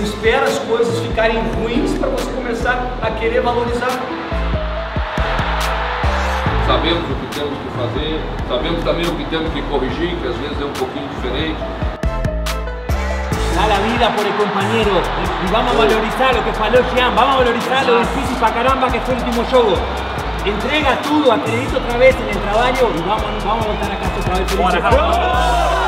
Não espera as coisas ficarem ruins para você começar a querer valorizar. Sabemos o que temos que fazer, sabemos também o que temos que corrigir, que às vezes é um pouquinho diferente. Da la vida por el compañero y vamos a valorizar lo que faló Jean, vamos a valorizar lo difícil para caramba que fue el último juego. Entrega todo, acredita otra vez en el trabajo y vamos, vamos a voltar a casa otra vez. felices.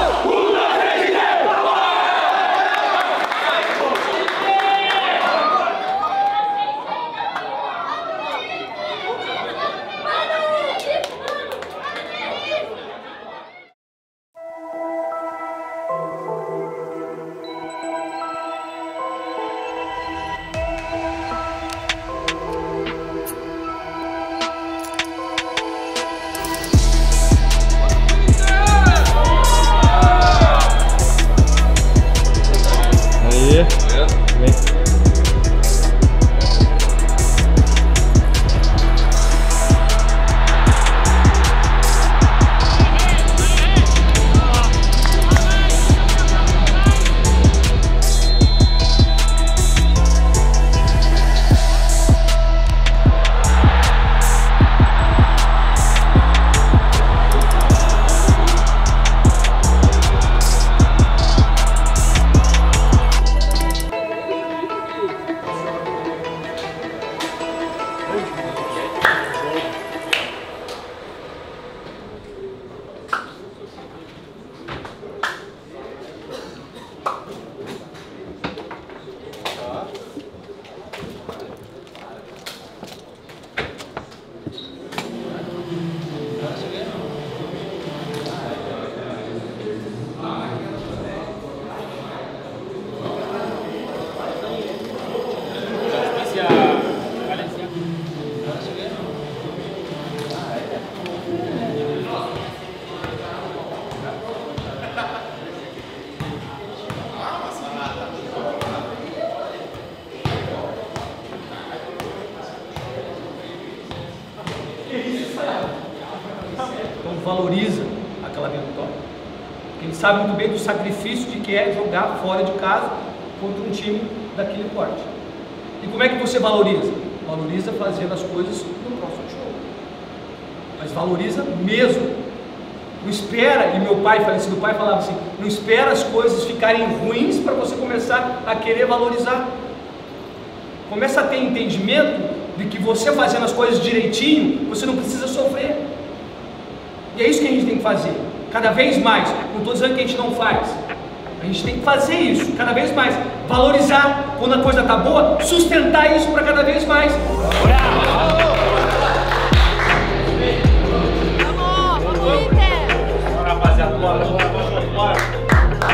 Valoriza aquela vitória. Ele sabe muito bem do sacrifício de que é jogar fora de casa contra um time daquele porte. E como é que você valoriza? Valoriza fazendo as coisas no próximo jogo. Mas valoriza mesmo. Não espera, e meu pai, falecido pai, falava assim: não espera as coisas ficarem ruins para você começar a querer valorizar. Começa a ter entendimento de que você fazendo as coisas direitinho, você não precisa sofrer. E é isso que a gente tem que fazer, cada vez mais. Não estou dizendo que a gente não faz, a gente tem que fazer isso, cada vez mais. Valorizar quando a coisa está boa, sustentar isso para cada vez mais. rapaziada, bora, bora, bora, bora.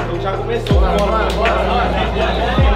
Então já começou, bora, bora, bora. Función, no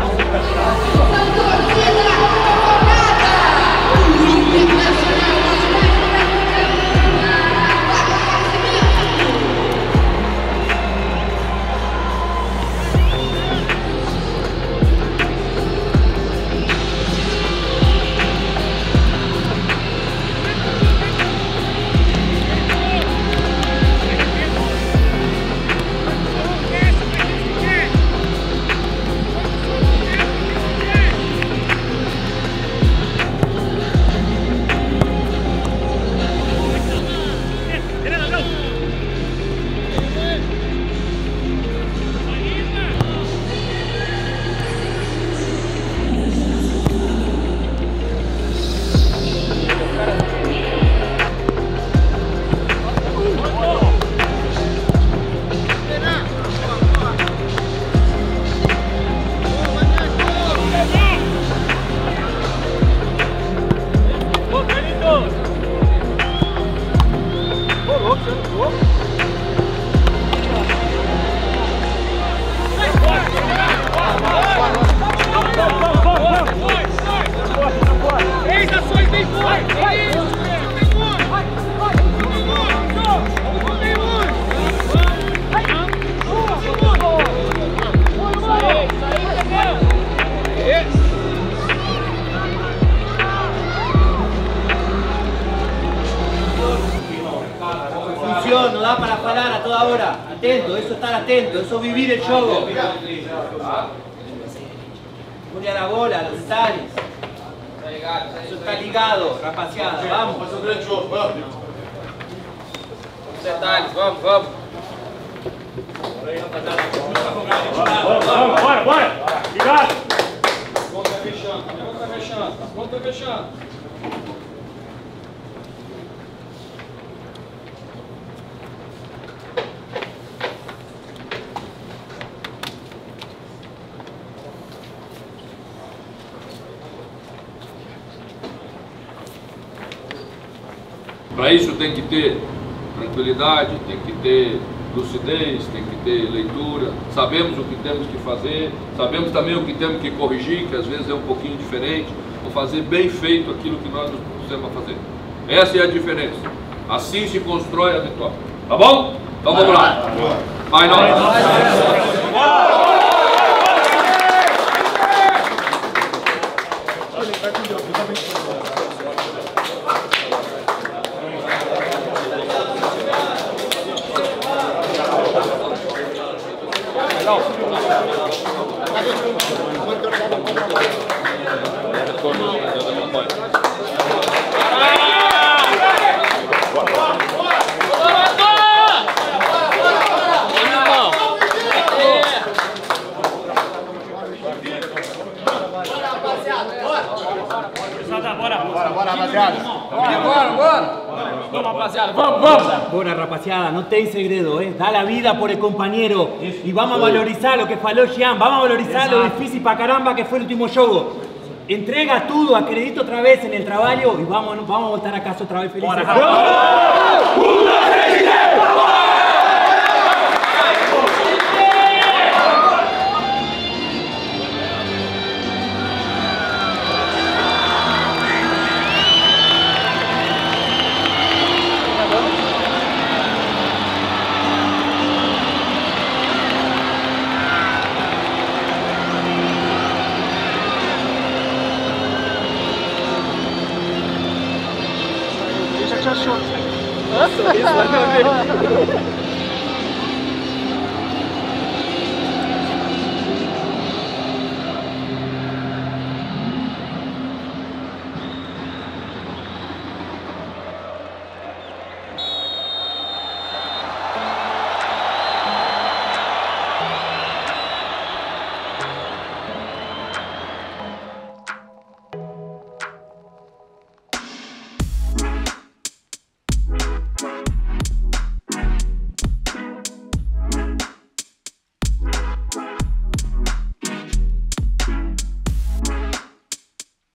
parar a toda hora. Atento, eso estar atento, eso vivir el juego. Olha a bola, los detalles. Eso está ligado, rapaziada, vamos. Jogo, vamos. Detalhes, vamos, vamos. Vamos, bora, bora. Ligado. Conta fechando, conta fechando, conta fechando. Para isso tem que ter tranquilidade, tem que ter lucidez, tem que ter leitura. Sabemos o que temos que fazer, sabemos também o que temos que corrigir, que às vezes é um pouquinho diferente, ou fazer bem feito aquilo que nós nos propusemos a fazer. Essa é a diferença. Assim se constrói a vitória. Tá bom? Então vamos lá. Vai nós. Bueno, rapaziada, no tem segredo, ¿eh? Da la vida por el compañero. Y vamos a valorizar lo que faló Jean, vamos a valorizar lo difícil para caramba que fue el último juego. Entrega todo, acredita otra vez en el trabajo y vamos, vamos a voltar a casa otra vez felices. Isso, いいですね。